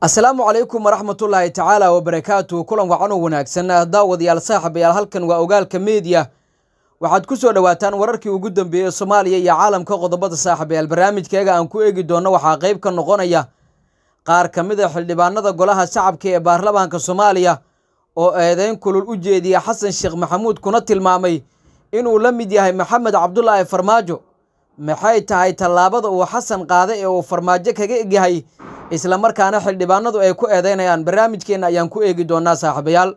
asalaamu calaykum waraxmatullaahi tacaala wabarakaatu kulan wacan oo wanaagsan. Daawadayaal saaxibayaal halkan waa ogaalka meediya waxaad ku soo dhowaataan wararkii ugu dambeeyey soomaaliya iyo caalamka qodobada saaxibayaal barnaamijkeega aan ku eegi doonno waxaa qayb ka noqonaya qaar ka mid a xildhibaanada golaha shacabka ee baarlamaanka soomaaliya oo eedeyn kulul u jeediya xasan sheekh maxamuud kuna tilmaamay inuu la mid yahay maxamed cabdulaahi farmaajo. Maxay tahay tallaabada uu xasan qaaday ee uu farmaajo kaga egyahay islamarkaana xildhibaanadu ay ku eedeynayaan barnaamijkeenna ayaan ku eegi doonaa saaxiibayaal.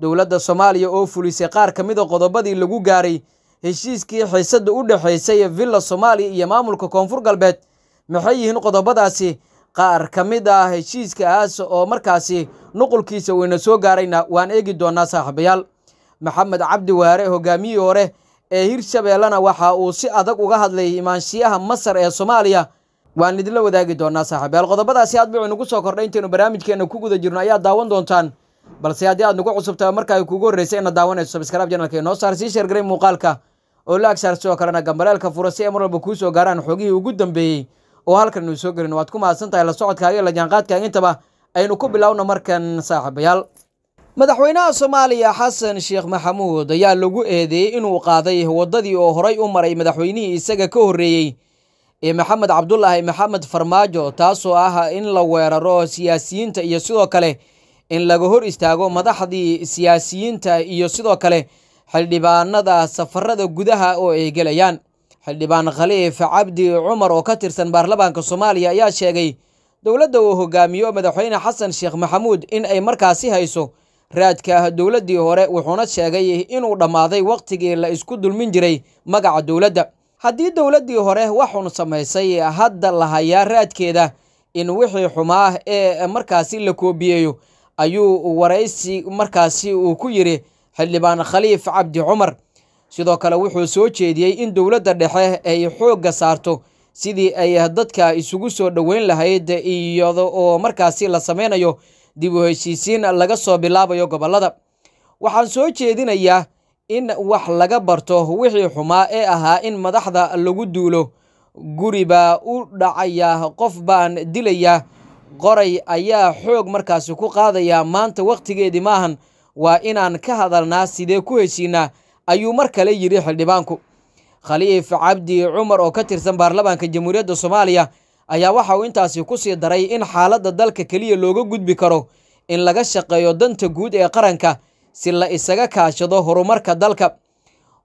Dowladda soomaaliya oo fulisay qaar ka mid a qodobadii lagu gaaray heshiiskii xiisadda u dhexaysay villa soomaaliya iyo maamulka koonfur galbeed maxay yihiin qodobadaasi? Qaar ka mid ah heshiiskaas oo markaasi nuqulkiisa weyna soo gaarayna waan eegi doonaa saaxiibayaal. Maxamed cabdi waare hogaamiyihii hore ee hirshabeellena waxa uu si adag uga hadlay imaanshiyaha masar ee soomaaliya waan idinla wadaagi doonaa saaxiibayaal. Qodobadaasi aad buu inagu soo kordhay intaynu barnaamijkeena ku guda jirno ayaad daawan doontaan. Balse haddii aad nagu cusubtahay marka ay kugu horreysay inaad daawanayso sabskraib janalka inoo saar sii sheergaray muuqaalka. Oo la agsaar sidoo kalena gambaleelka fura si ay mar walba kuu soo gaaraan xogihii ugu dambeeyey. Oo halkan inu soo gelin waad ku mahadsan tahay la socodkaaga iyo la jaanqaadkaaga intaba aynu ku bilowno markan saaxiibayaal. Madaxweynaha soomaaliya xasan sheekh maxamuud ayaa lagu eedeeyey inuu qaaday waddadii oo horay u maray madaxweynihii isaga ka horreeyey ee maxamed cabdulaahi maxamed farmaajo taasoo ah in la weeraro siyaasiyiinta iyo sidoo kale in laga hor istaago madaxdii siyaasiyiinta iyo sidoo kale xildhibaanada safarada gudaha oo ay gelayaan. Xildhibaan khaliif cabdi cumar oo ka tirsan baarlamaanka soomaaliya ayaa sheegay dowladda uu hogaamiyo madaxweyne xasan sheekh maxamuud in ay markaasi hayso raadka dowladdii hore wuxuuna sheegay inuu dhammaaday wakhtigii la isku dulmin jiray magaca dowladda haddii dowladdii hore waxun samaysay hadda la hayaa raadkeeda in wixii xumaa ee markaasi la koobiyeeyo ayuu waraysi markaasi uu ku yidhi xildhibaan khaliif cabdi cumar. Sidoo kale wuxuu soo jeediyey in dowladda dhexe ay xoogga saarto sidii ay dadka isugu soo dhoweyn lahayd iyada oo markaasi la sameynayo dib u heshiisiin laga soo bilaabayo gobollada. Waxaan soo jeedinayaa in wax laga barto wixii xumaa ee ahaa in madaxda lagu duulo. Guri baa u dhacaya qof baan dilayaa qoray ayaa xoog markaasi ku qaadayaa maanta wakhtigeedii maahan waa inaan ka hadalnaa sidee ku heshiinaa ayuu mar kale yidhi xildhibaanku. Khaliif cabdi cumar oo ka tirsan baarlamaanka jamhuuriyadda soomaaliya ayaa waxa uu intaasi ku sii daray in xaaladda dalka keliya looga gudbi karo in laga shaqeeyo danta guud ee qaranka si la isaga kaashado horumarka dalka.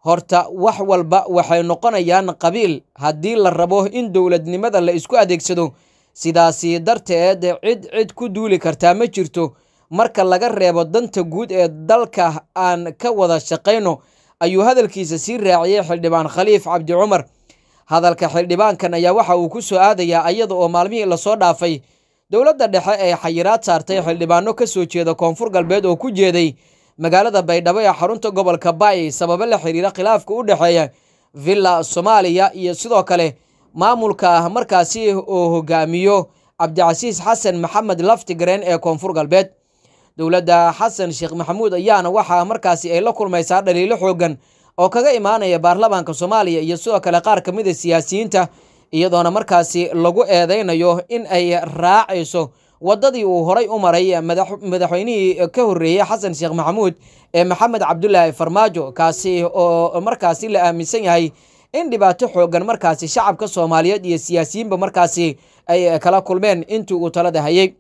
Horta wax walba waxay noqonayaan qabiil. Haddii la rabo in dowladnimada la isku adeegsado sidaasi darteed cid cid ku duuli kartaa ma jirto. Marka laga reebo danta guud ee dalka aan ka wada shaqayno ayuu hadalkiisa sii raaciyey xildhibaan khaliif cabdi cumar. Hadalka xildhibaankan ayaa waxa uu ku soo aadayaa iyada oo maalmihii la soo dhaafay. Dowladda dhexe ee xayiraad saartay xildhibaano ka soo jeeda koonfur galbeed oo ku jeeday magaalada baydhabo ee xarunta gobolka baay sababo la xiriira khilaafka u dhexeeya villa soomaaliya iyo sidoo kale maamulka markaasi oo hogaamiyo cabdicasiis xasan maxamed laftigareen ee koonfur galbeed. Dowladda xasan sheekh maxamuud ayaana waxaa markaasi ay la kulmaysaa dhaliilo xoogan oo kaga imaanaya baarlamaanka soomaaliya iyo sidoo kale qaar ka mid a siyaasiyiinta iyadoona markaasi lagu eedeynayo in ay raacayso waddadii uu horay u maray madaxweynihii ka horreeyey xasan sheekh maxamuud ee maxamed cabdulaahi farmaajo kaasi oo markaasi la aaminsan yahay in dhibaato xoogan markaasi shacabka soomaaliyeed iyo siyaasiyiinba markaasi ay kala kulmeen intii uu talada hayay.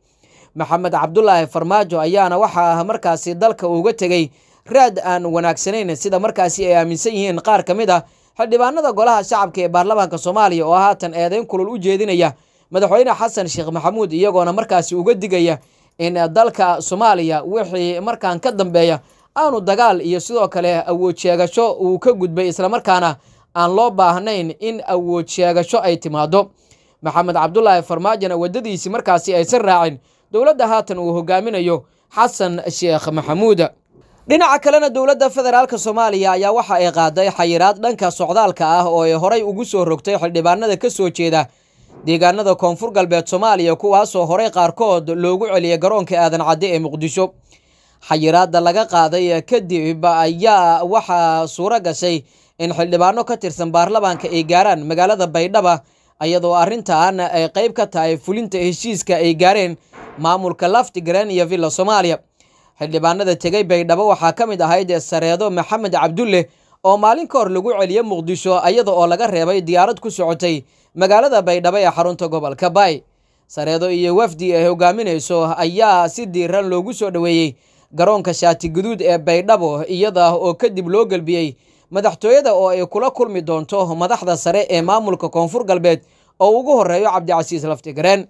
Maxamed cabdulaahi farmaajo ayaana waxaa markaasi dalka uga tegey raad aan wanaagsanayn sida markaasi ay aaminsan yihiin. Qaar ka mid a xildhibaanada golaha shacabka ee baarlamaanka soomaaliya oo haatan eedeyn kulul u jeedinaya madaxweyne xasan sheekh maxamuud iyagoona markaasi uga digaya in dalka soomaaliya wixii markaan ka dambeeya aanu dagaal iyo sidoo kale awood sheegasho uu ka gudbay islamarkaana aan loo baahnayn in awood sheegasho ay timaado maxamed cabdulaahi farmaajona waddadiisii markaasi aysan raacin dowladda haatan uu hogaaminayo xasan sheekh maxamuud. Dhinaca kalena dowladda federaalk soomaaliya ayaa waxa ay qaaday xayiraad dhanka socdaalka ah oo ay horay ugu soo rogtay xildhibaanada ka soo jeeda deegaanada koonfur galbeed soomaaliya kuwaasoo horey qaarkood loogu celiyay garoonka aadan cadde ee muqdisho. Xayiraadda laga qaaday kadib ayaa waxaa suuro gashay in xildhibaano ka tirsan baarlamaanka ay gaaraan magaalada baydhaba iyadoo arrintan ay qayb ka tahay fulinta heshiiska ay gaareen maamulka laftigaran iyo villa soomaaliya. Xildhibaanada tegey baydhabo waxaa ka mid ahayd sareedo maxamed cabdulle oo maalin ka hor lagu celiyey muqdisho iyada oo laga reebay diyaarad ku socotay magaalada baydhabo ee xarunta gobolka baay. Sareedo iyo wafdi ay hogaaminayso ayaa si diiran loogu soo dhoweeyey garoonka shaati guduud ee baydhabo iyada oo kadib loo gelbiyey madaxtooyada oo ay kula kulmi doonto madaxda sare ee maamulka koonfur galbeed oo ugu horeeyo cabdicasiis laftigareen.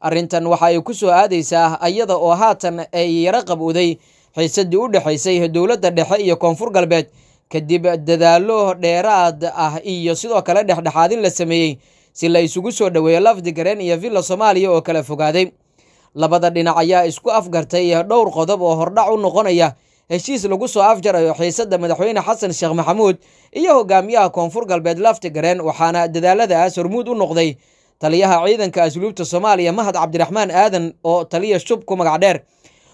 Arrintan waxa ay ku soo aadaysaa iyada oo haatan ay yaro qabowday xiisadii u dhexaysay dowladda dhexe iyo koonfur galbeed kadib dadaallo dheeraad ah iyo sidoo kale dhexdhexaadin la sameeyey si la isugu soo dhoweeyo lafdigareen iyo villa soomaaliya oo kala fogaaday. Labada dhinac ayaa isku afgartay dhowr qodob oo hordhac u noqonaya heshiis lagu soo afjarayo xiisadda madaxweyne xasan sheekh maxamuud iyo hogaamiyaha koonfur galbeed laftigareen waxaana dadaaladaas hormuud u noqday taliyaha ciidanka asluubta soomaaliya mahad cabdiraxmaan aadan oo taliya shub ku magac dheer.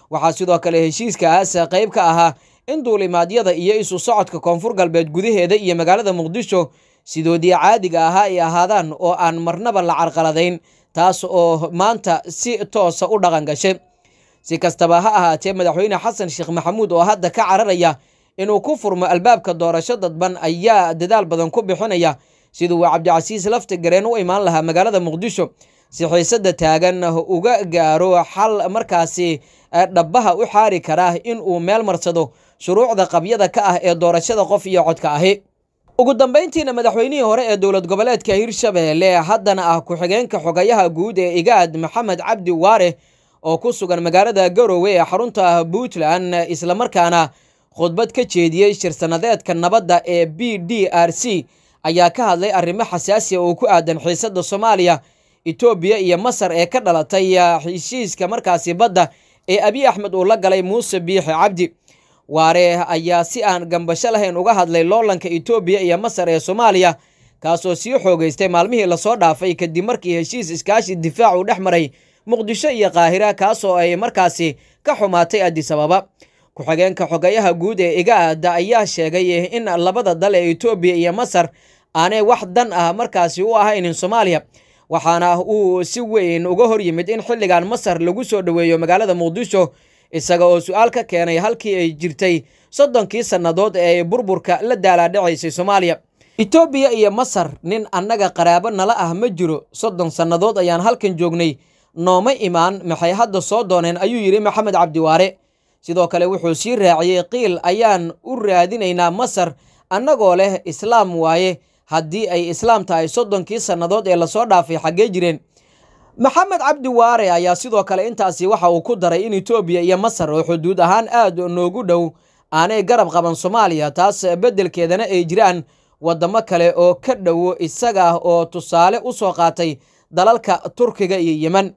Waxaa sidoo kale heshiiskaas qayb ka ahaa in duulimaadyada iyo isu socodka koonfur galbeed gudaheeda iyo magaalada muqdisho sidoodii caadiga ahaa ay ahaadaan oo aan marnaba la carqaladayn taas oo maanta si toosa u dhaqan gashay. Si kastaba ha ahaatee madaxweyne xasan sheekh maxamuud oo hadda ka cararaya inuu ku furmo albaabka doorasho dadban ayaa dadaal badan ku bixinaya. Siduu cabdicasiis laftigareen u imaan lahaa magaalada muqdisho si xiisada taagan uga gaaro xal markaasi dhabbaha u xaari kara in uu meel marsado shuruucda qabyada ka ah ee doorashada qof iyo codka ahi ugu dambayntiina madaxweynihii hore ee dowlad goboleedka hirshabeelle haddana ah ku-xigeenka xogayaha guud ee igaad maxamed cabdi waare oo ku sugan magaalada garowe ee xarunta puntland islamarkaana khudbad ka jeediyey shir-sanadeedka nabadda ee b d r c ayaa ka hadlay arrimo xasaasiya oo ku aadan xiisadda soomaaliya etoobiya iyo masar ee ka dhalatay heshiiska markaasi badda ee abiy axmed uu la galay muuse biixi cabdi waare ayaa si aan gambasho lahayn uga hadlay loolanka etoobiya iyo masar ee soomaaliya kaasoo sii xoogeystay maalmihii la soo dhaafay kadib markii heshiis iskaashi difaac uu dhex maray muqdisho iyo qaahira kaasoo ay markaasi ka xumaatay addis ababa. Ku-xigeenka xogayaha guud ee igaada ayaa sheegay in labada dal ee etoobiya iyo masar aanay wax dan ah markaasi u ahaynin soomaaliya waxaana uu si weyn uga hor yimid in xilligan masar lagu soo dhoweeyo magaalada muqdisho isaga oo su'aal ka keenay halkii ay jirtay soddonkii sannadood ee ay burburka la daalaadhacaysay soomaaliya. Etoobiya iyo masar nin annaga qaraabo nala ah ma jiro soddon sannadood ayaan halkan joognay nooma imaan maxay hadda soo dooneen ayuu yidhi maxamed cabdiwaare. Sidoo kale wuxuu sii raaciyey qiil ayaan u raadinaynaa masar annagoo leh islaam waaye haddii ay islaam tahay soddonkii sannadood ee la soo dhaafay xaggee jireen maxamed cabdi waare ayaa sidoo kale intaasi waxa uu ku daray in etoobiya iyo masar oo xuduud ahaan aad noogu dhow aanay garab qaban soomaaliya taas beddelkeedana ay jiraan waddamo kale oo ka dhowo isaga oo tusaale u soo qaatay dalalka turkiga iyo yemen.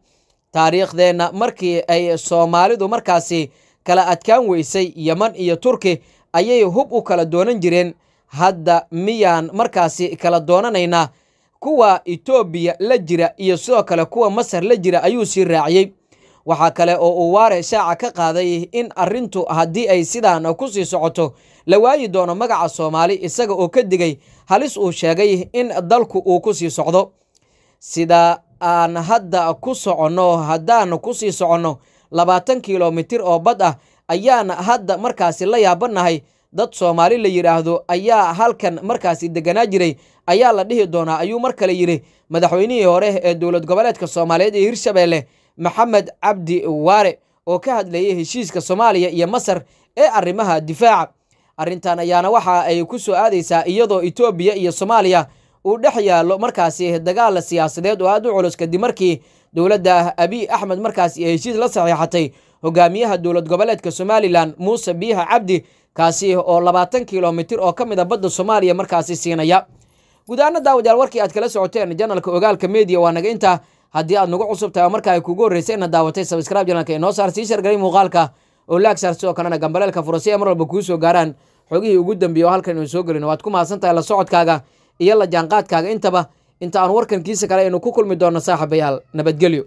Taariikhdeenna markii ay soomaalidu markaasi kala adkaan weysay yeman iyo turki ayay hub u kala doonan jireen. Hadda miyaan markaasi kala doonanaynaa kuwa etoobiya la jira iyo sidoo kale kuwa masar la jira ayuu sii raaciyey. Waxaa kale oo uu waare shaaca ka qaaday in arrintu haddii ay sidaan ku sii socoto la waayi doono magaca soomaali isaga oo ka digay halis uu sheegay in dalku uu ku sii socdo. Sida aan hadda ku soconno haddaan ku sii soconno labaatan kilomitir oo bad ah ayaan hadda markaasi la yaabanahay dad soomaali la yidhaahdo ayaa halkan markaasi deganaa jiray ayaa la dhihi doonaa ayuu mar kale yidhi madaxweynihii hore ee dowlad goboleedka soomaaliyeed ee hirshabeelle maxamed cabdi waare oo ka hadlayay heshiiska soomaaliya iyo masar ee arrimaha difaaca. Arrintan ayaana waxa ay ku soo aadaysaa iyadoo etoobiya iyo soomaaliya uu dhex yaallo markaasi dagaal siyaasadeed oo aad u culus kadib markii dowladda abiy axmed markaasi ay heshiis la saxiixatay. Hogaamiyaha dowlad goboleedka somalilan muuse biiha cabdi kaasi oo labaatan kilomitir oo ka mid a badda soomaaliya markaasi siinaya. Guud ahaana daawadayaal warkii aad kala socoteen janalka ogaalka media waa naga intaa. Haddii aad nagu cusub tahay oo marka ay kugu horreysay inaad daawatay sabscribe janalka inoo saar sii shargalay muuqaalka oo laag saar sidoo kalena gambaleelka fura si ay mar walba kuu soo gaaraan. Xogihii ugu dambeeye oo halkan inu soo gelin waad ku mahadsan tahay la socodkaaga iyo la jaanqaadkaaga. Intaba inta aan warkan kiisa kale aynu ku kulmi doonno saaxiibayaal. Nabadgelyo